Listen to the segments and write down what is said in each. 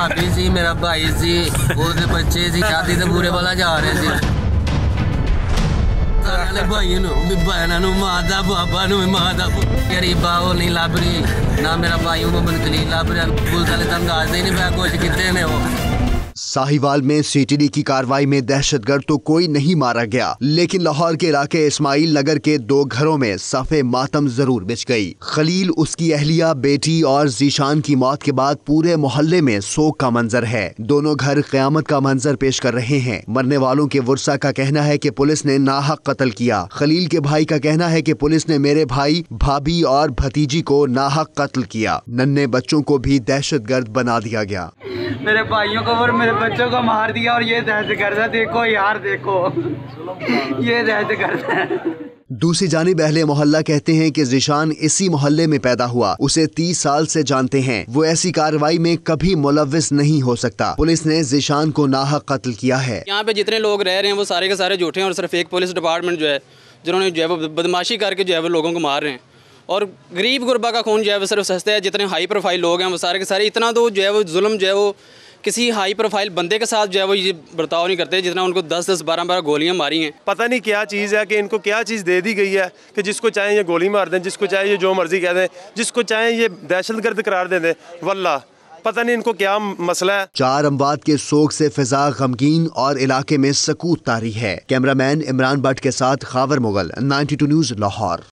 भाभी जी मेरा भाई जी ओदे बच्चे जी शादी तो पूरे वाला जा रहे थे सारे भाइयों माता बाबा माता गरीबा नहीं लभ रही ना मेरा भाई मोहम्मद कलील लभ रहा पुलिस वाले तंग आखदे नहीं कुछ कितने ने, ओह्। साहिवाल में सीटीडी की कार्रवाई में दहशतगर्द तो कोई नहीं मारा गया, लेकिन लाहौर के इलाके इस्माइल नगर के दो घरों में सफ़े मातम ज़रूर बिछ गई। खलील, उसकी अहलिया, बेटी और जीशान की मौत के बाद पूरे मोहल्ले में सोग का मंजर है। दोनों घर क्यामत का मंजर पेश कर रहे हैं। मरने वालों के वर्षा का कहना है की पुलिस ने नाहक कत्ल किया। खलील के भाई का कहना है की पुलिस ने मेरे भाई, भाभी और भतीजी को नाहक कत्ल किया। नन्हे बच्चों को भी दहशतगर्द बना दिया गया। मेरे भाइयों को और मेरे बच्चों को मार दिया और ये दहशत गर्द है। देखो यार देखो। ये दहशत गर्द है। दूसरी जानिब अहले मोहल्ला कहते हैं कि जिशान इसी मोहल्ले में पैदा हुआ। उसे तीस साल से जानते हैं। वो ऐसी कार्रवाई में कभी मुलविस नहीं हो सकता। पुलिस ने जिशान को नाहक कत्ल किया है। यहाँ पे जितने लोग रह रहे हैं वो सारे के सारे झूठे हैं और सिर्फ़ एक पुलिस डिपार्टमेंट जो है जिन्होंने जो है वो बदमाशी करके जो है वो लोगों को मार रहे हैं। और गरीब गुरबा का खून जो है वो सिर्फ़ सस्ता है। जितने हाई प्रोफ़ाइल लोग हैं वो सारे के सारे इतना तो जो है वो जुल्म जो है वो किसी हाई प्रोफ़ाइल बंदे के साथ जो है वो ये बर्ताव नहीं करते जितना उनको दस दस बारह बारह गोलियाँ मारी हैं। पता नहीं क्या चीज़ है कि इनको क्या चीज़ दे दी गई है कि जिसको चाहे ये गोली मार दें जिसको चाहे ये जो मर्ज़ी कह दें जिसको चाहे ये दहशतगर्द करार दे दें वल्ला पता नहीं इनको क्या मसला है। चार अमवाद के सोग से फिजा गमगीन और इलाके में सकूत तारी है। कैमरामैन इमरान भट्ट के साथ खावर मुगल 92 न्यूज़ लाहौर।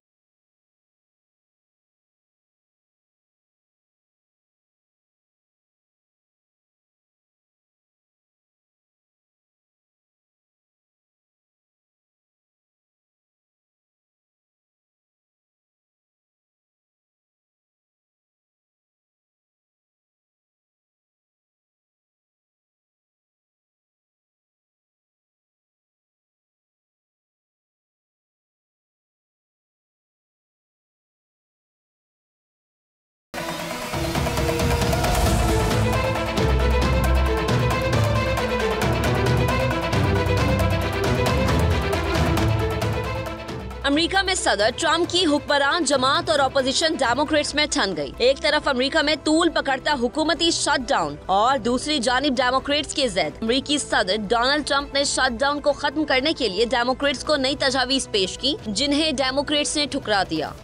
अमेरिका में सदर ट्रंप की हुक्मरान जमात और अपोजिशन डेमोक्रेट्स में ठन गई। एक तरफ़ अमेरिका में तूल पकड़ता हुकूमती शटडाउन और दूसरी जानब डेमोक्रेट्स के जैद। अमरीकी सदर डोनाल्ड ट्रंप ने शटडाउन को खत्म करने के लिए डेमोक्रेट्स को नई तजावीज पेश की, जिन्हें डेमोक्रेट्स ने ठुकरा दिया।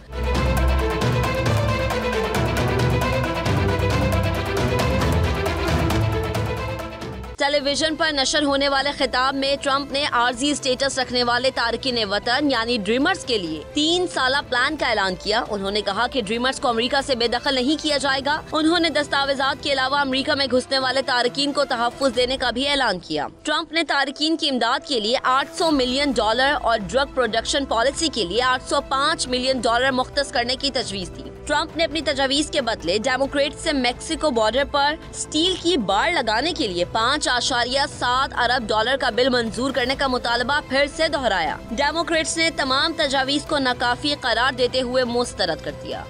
टेलीविज़न पर नशर होने वाले खिताब में ट्रंप ने आरजी स्टेटस रखने वाले तारकिन वतन यानी ड्रीमर्स के लिए तीन साल प्लान का ऐलान किया। उन्होंने कहा कि ड्रीमर्स को अमेरिका से बेदखल नहीं किया जाएगा। उन्होंने दस्तावेजात के अलावा अमेरिका में घुसने वाले तारकिन को तहफ़ देने का भी ऐलान किया। ट्रंप ने तारकिन की इमदाद के लिए 800 मिलियन डॉलर और ड्रग प्रोडक्शन पॉलिसी के लिए 805 मिलियन डॉलर मुख्त करने की तजवीज दी। ट्रंप ने अपनी तजावीज के बदले डेमोक्रेट से मेक्सिको बॉर्डर पर स्टील की बाढ़ लगाने के लिए पाँच आशारिया सात अरब डॉलर का बिल मंजूर करने का मुतालबा फिर से दोहराया। डेमोक्रेट्स ने तमाम तजावीज को नाकाफी करार देते हुए मुस्तरद कर दिया।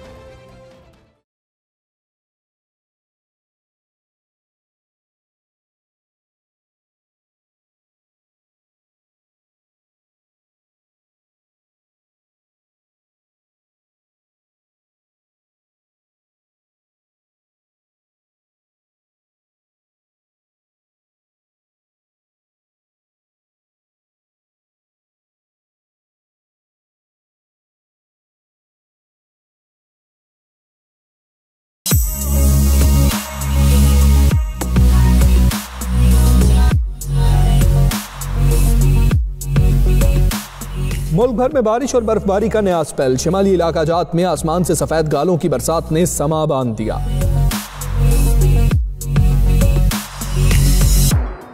मुल्क भर में बारिश और बर्फबारी का नया स्पेल। शिमाली इलाका जात में आसमान से सफ़ेद गालों की बरसात ने समा बाँध दिया।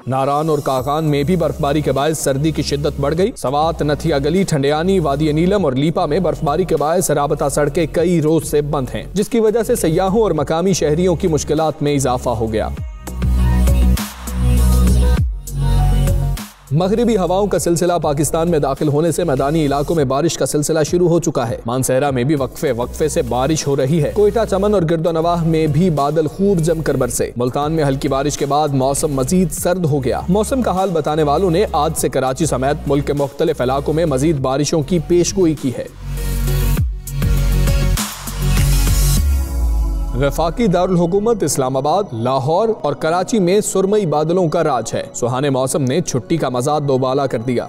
नारान और काकान में भी बर्फबारी के बायस सर्दी की शिद्दत बढ़ गई। सवात, नथिया गली, ठंडियानी, वादी नीलम और लीपा में बर्फबारी के बायस राबता सड़कें कई रोज से बंद हैं, जिसकी वजह से सयाहों और मकामी शहरियों की मुश्किलात में इजाफा हो गया। मगरबी हवाओं का सिलसिला पाकिस्तान में दाखिल होने से मैदानी इलाकों में बारिश का सिलसिला शुरू हो चुका है। मानसहरा में भी वक्फे वक्फे से बारिश हो रही है। कोयटा, चमन और गिरदोनवाह में भी बादल खूब जमकर बरसे। मुल्तान में हल्की बारिश के बाद मौसम मजीद सर्द हो गया। मौसम का हाल बताने वालों ने आज से कराची समेत मुल्क के मुख्तलिफ़ इलाकों में मजीद बारिशों की पेशगोई की है। वफाकी दारकूमत इस्लामाबाद, लाहौर और कराची में सुरमई बादलों का राज है। सुहाने मौसम ने छुट्टी का मज़ा दोबाला कर दिया।